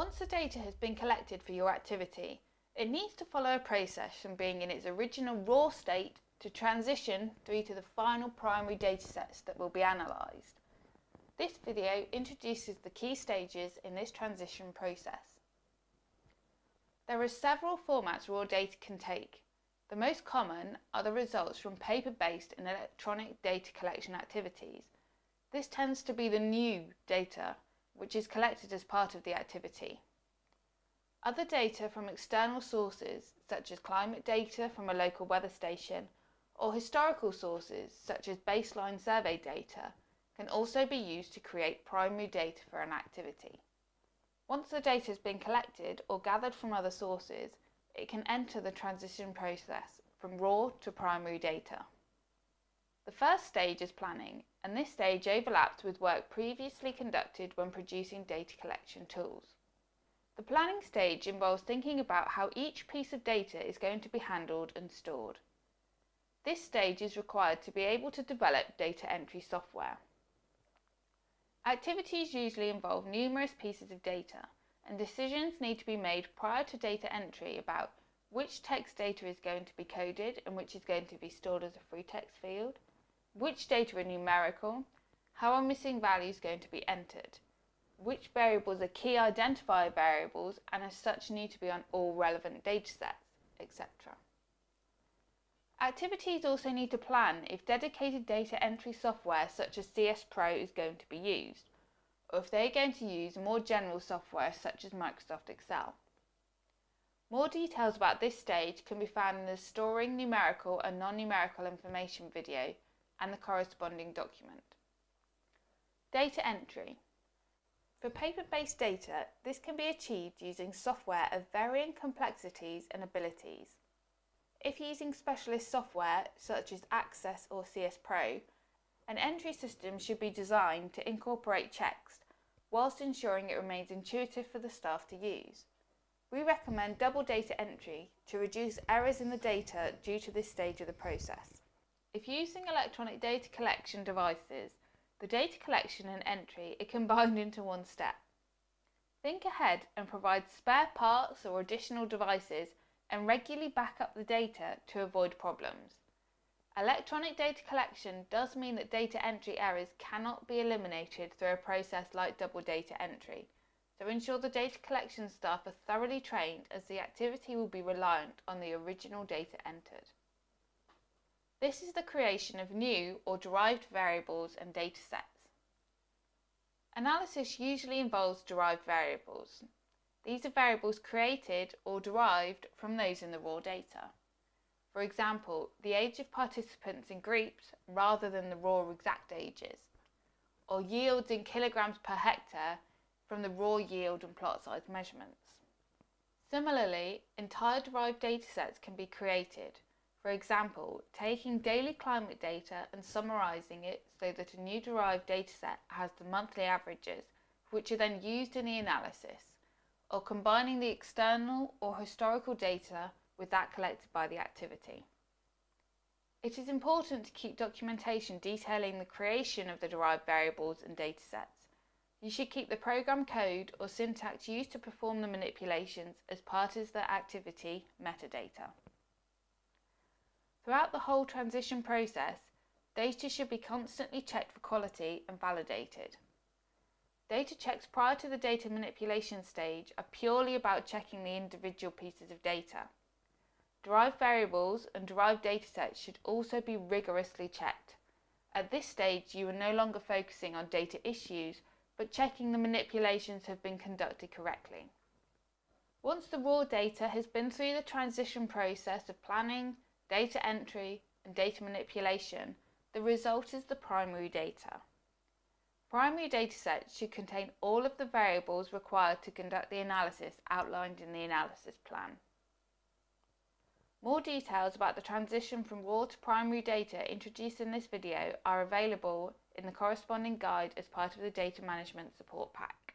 Once the data has been collected for your activity, it needs to follow a process from being in its original raw state to transition through to the final primary datasets that will be analysed. This video introduces the key stages in this transition process. There are several formats raw data can take. The most common are the results from paper-based and electronic data collection activities. This tends to be the new data, which is collected as part of the activity. Other data from external sources, such as climate data from a local weather station, or historical sources, such as baseline survey data, can also be used to create primary data for an activity. Once the data has been collected or gathered from other sources, it can enter the transition process from raw to primary data. The first stage is planning, and this stage overlaps with work previously conducted when producing data collection tools. The planning stage involves thinking about how each piece of data is going to be handled and stored. This stage is required to be able to develop data entry software. Activities usually involve numerous pieces of data, and decisions need to be made prior to data entry about which text data is going to be coded and which is going to be stored as a free text field, which data are numerical, how are missing values going to be entered, which variables are key identifier variables and as such need to be on all relevant datasets, etc. Activities also need to plan if dedicated data entry software such as CS Pro is going to be used, or if they are going to use more general software such as Microsoft Excel. More details about this stage can be found in the Storing Numerical and Non-Numerical Information video and the corresponding document. Data entry. For paper-based data, this can be achieved using software of varying complexities and abilities. If using specialist software such as Access or CS Pro, an entry system should be designed to incorporate checks whilst ensuring it remains intuitive for the staff to use. We recommend double data entry to reduce errors in the data due to this stage of the process. If using electronic data collection devices, the data collection and entry are combined into one step. Think ahead and provide spare parts or additional devices and regularly back up the data to avoid problems. Electronic data collection does mean that data entry errors cannot be eliminated through a process like double data entry, so ensure the data collection staff are thoroughly trained as the activity will be reliant on the original data entered. This is the creation of new or derived variables and data sets. Analysis usually involves derived variables, these are variables created or derived from those in the raw data. For example, the age of participants in groups rather than the raw exact ages, or yields in kilograms per hectare from the raw yield and plot size measurements. Similarly, entire derived datasets can be created, for example, taking daily climate data and summarising it so that a new derived dataset has the monthly averages, which are then used in the analysis or combining the external or historical data with that collected by the activity. It is important to keep documentation detailing the creation of the derived variables and datasets. You should keep the program code or syntax used to perform the manipulations as part of the activity metadata. Throughout the whole transition process, data should be constantly checked for quality and validated. Data checks prior to the data manipulation stage are purely about checking the individual pieces of data. Derived variables and derived datasets should also be rigorously checked. At this stage, you are no longer focusing on data issues, but checking the manipulations have been conducted correctly. Once the raw data has been through the transition process of planning, data entry, and data manipulation, the result is the primary data. Primary datasets should contain all of the variables required to conduct the analysis outlined in the analysis plan. More details about the transition from raw to primary data introduced in this video are available in the corresponding guide as part of the Data Management Support Pack.